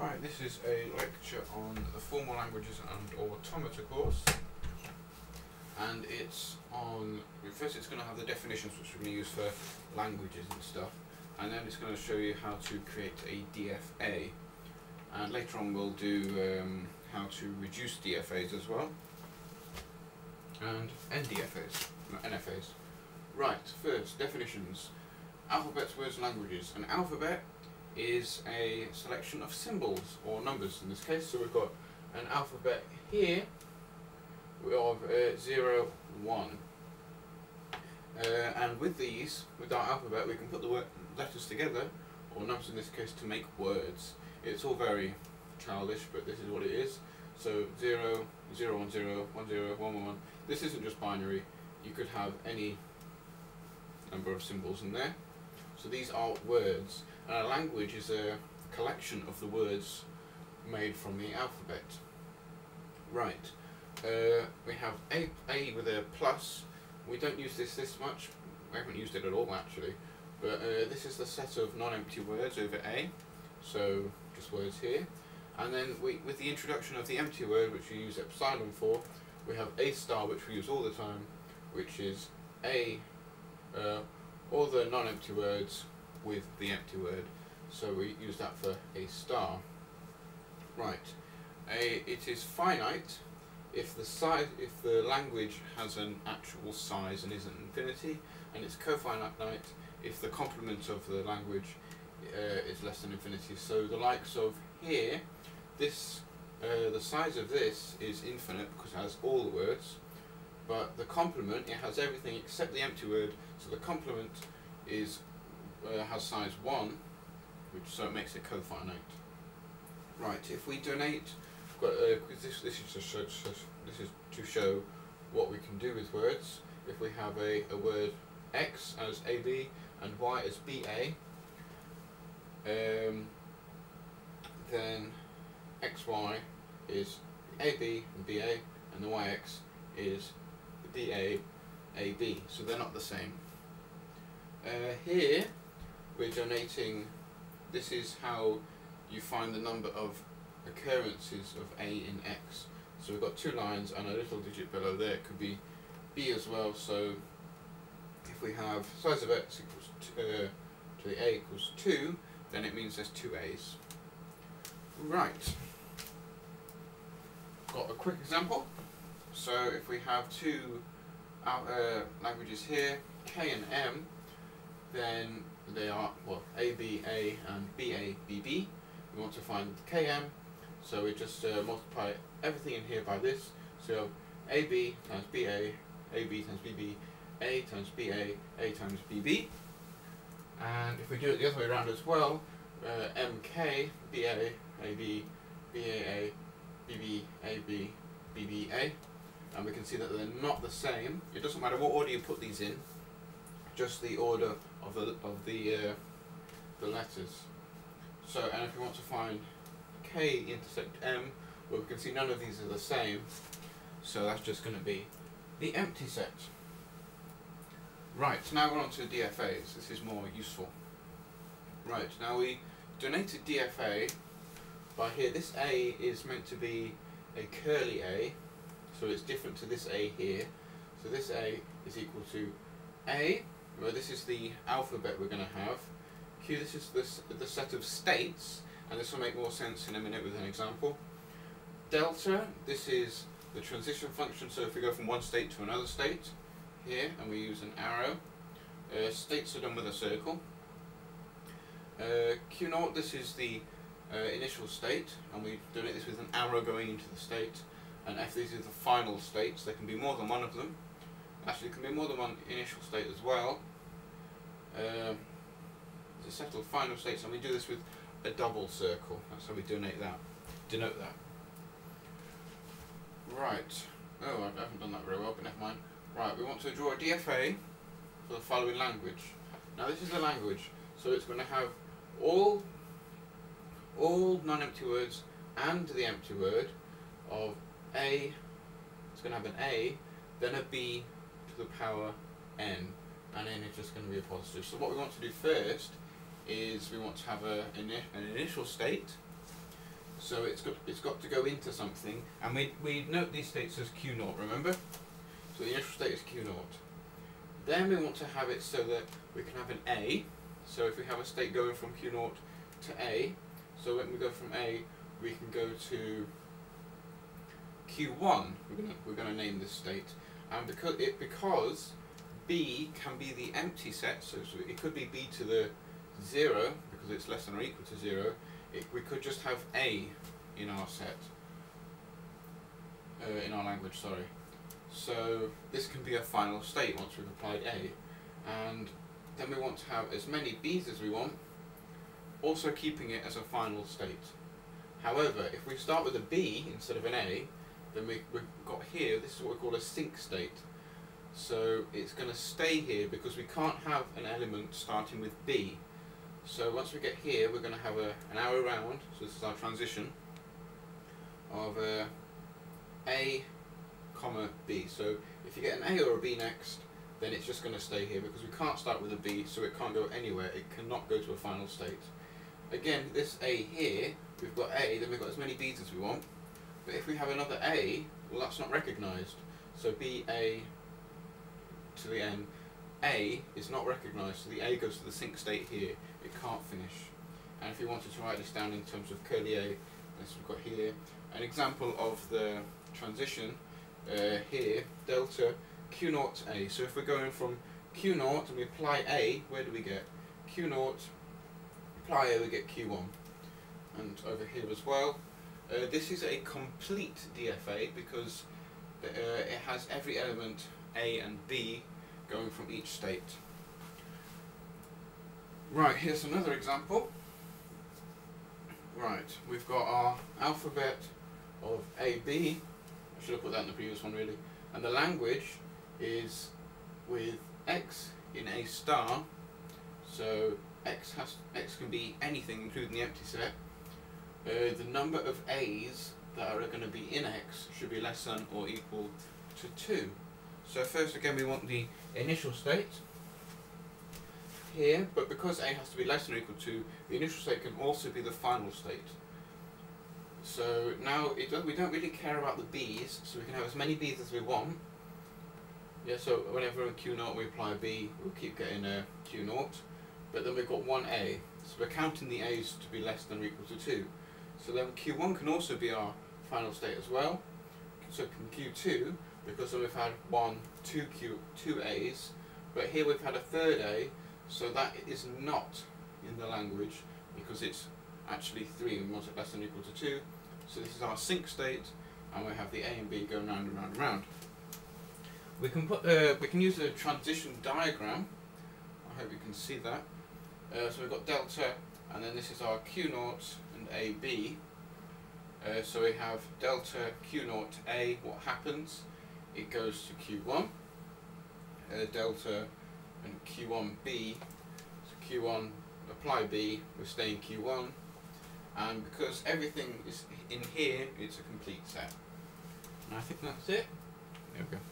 Right, this is a lecture on the formal languages and automata course. And it's on, first it's going to have the definitions which we're going to use for languages and stuff. And then it's going to show you how to create a DFA. And later on we'll do um, how to reduce DFAs as well. And NDFAs, NFAs. Right, first, definitions. Alphabets, words, languages. An alphabet is a selection of symbols or numbers in this case. So we've got an alphabet here of uh, 0, 1. Uh, and with these, with our alphabet, we can put the letters together, or numbers in this case, to make words. It's all very childish, but this is what it is. So 0, 0, 1, 0, 1, 0, 1, 1, 1. This isn't just binary. You could have any number of symbols in there. So these are words. A language is a collection of the words made from the alphabet. Right. Uh, we have A, A with a plus. We don't use this this much. We haven't used it at all actually. But uh, this is the set of non-empty words over A. So just words here. And then we, with the introduction of the empty word, which we use epsilon for, we have A star, which we use all the time, which is A, uh, all the non-empty words with the empty word. So we use that for a star. Right. A, it is finite if the size, if the language has an actual size and isn't infinity, and it's cofinite if the complement of the language uh, is less than infinity. So the likes of here, this, uh, the size of this is infinite because it has all the words, but the complement, it has everything except the empty word, so the complement is uh, has size 1, which so it makes it cofinite. Right, if we donate, got, uh, this, this, is show, this is to show what we can do with words. If we have a, a word x as AB and y as BA, um, then xy is AB and BA, and the yx is BA, AB. So they're not the same. Uh, here, we're donating, this is how you find the number of occurrences of A in X. So we've got two lines and a little digit below there. It could be B as well. So if we have size of X equals to, uh, to the A equals 2, then it means there's two A's. Right. Got a quick example. So if we have two uh, languages here, K and M, then they are, well, ABA and BABB. We want to find KM, so we just uh, multiply everything in here by this. So AB times BA, AB times BB, A times BA, A times BB. And if we do it the other way around as well, uh. And we can see that they're not the same. It doesn't matter what order you put these in, just the order of the of the uh, the letters. So, and if we want to find k intersect m, well, we can see none of these are the same. So that's just going to be the empty set. Right, now we're on to DFAs. This is more useful. Right, now we donated DFA by here. This A is meant to be a curly A, so it's different to this A here. So this A is equal to A well, this is the alphabet we're going to have. Q, this is this, the set of states, and this will make more sense in a minute with an example. Delta, this is the transition function, so if we go from one state to another state, here, and we use an arrow, uh, states are done with a circle. Uh, Q naught, this is the uh, initial state, and we donate this with an arrow going into the state. And F, these are the final states. There can be more than one of them. Actually, there can be more than one initial state as well. Um, a set of final states, and we do this with a double circle. That's how we denote that. Denote that. Right. Oh, I haven't done that very well, but never mind. Right, we want to draw a DFA for the following language. Now this is the language, so it's going to have all all non-empty words and the empty word of A, it's going to have an A, then a B to the power N and then it's just going to be a positive. So what we want to do first is we want to have a, an initial state So it's got it's got to go into something, and we we note these states as q naught. Remember, so the initial state is q naught. Then we want to have it so that we can have an a. So if we have a state going from q naught to a, so when we go from a, we can go to q1. We're gonna we're gonna name this state, and because it because b can be the empty set, so, it could be b to the zero because it's less than or equal to zero. It, we could just have a in our set, uh, in our language. Sorry. So this can be a final state once we've applied a, and then we want to have as many b's as we want, also keeping it as a final state. However, if we start with a b instead of an a, then we, we've got here, this is what we call a sink state. So it's going to stay here because we can't have an element starting with b. So once we get here, we're going to have a, an arrow round, so this is our transition, of uh, a comma b. So if you get an a or a b next, then it's just going to stay here because we can't start with a b, so it can't go anywhere. It cannot go to a final state. Again, this a here, we've got a, then we've got as many b's as we want. But if we have another a, well that's not recognised. So b a to the n, a is not recognised, so the a goes to the sink state here. It can't finish. And if you wanted to write this down in terms of curly a, as we've got here, an example of the transition uh, here, delta q naught a. So if we're going from q naught and we apply a, where do we get? q naught, apply a, we get q1. And over here as well, uh, this is a complete DFA because uh, it has every element A and B going from each state. Right, here's another example. Right, we've got our alphabet of AB. I should have put that in the previous one really. And the language is with X in A star. So X has X can be anything including the empty set. Uh, the number of A's that are going to be in X should be less than or equal to 2. So first again we want the initial state here, but because A has to be less than or equal to, the initial state can also be the final state. So now it, we don't really care about the B's, so we can have as many B's as we want. Yeah, so whenever in Q we apply a B, we'll keep getting a Q naught. But then we've got one A, so we're counting the A's to be less than or equal to 2. So then Q1 can also be our final state as well. So can Q2, because then we've had one, two Q, two A's, but here we've had a third A, so that is not in the language because it's actually 3 and want it less than or equal to 2. So this is our sink state, and we have the A and B going round and round and round. We can put, uh, we can use a transition diagram. I hope you can see that. Uh, so we've got delta, and then this is our Q naught and AB. Uh, so we have delta Q naught A, what happens? It goes to Q1. Uh, delta and Q1B, so Q1 apply B, we're staying Q1. And because everything is in here, it's a complete set. And I think that's it. There we go.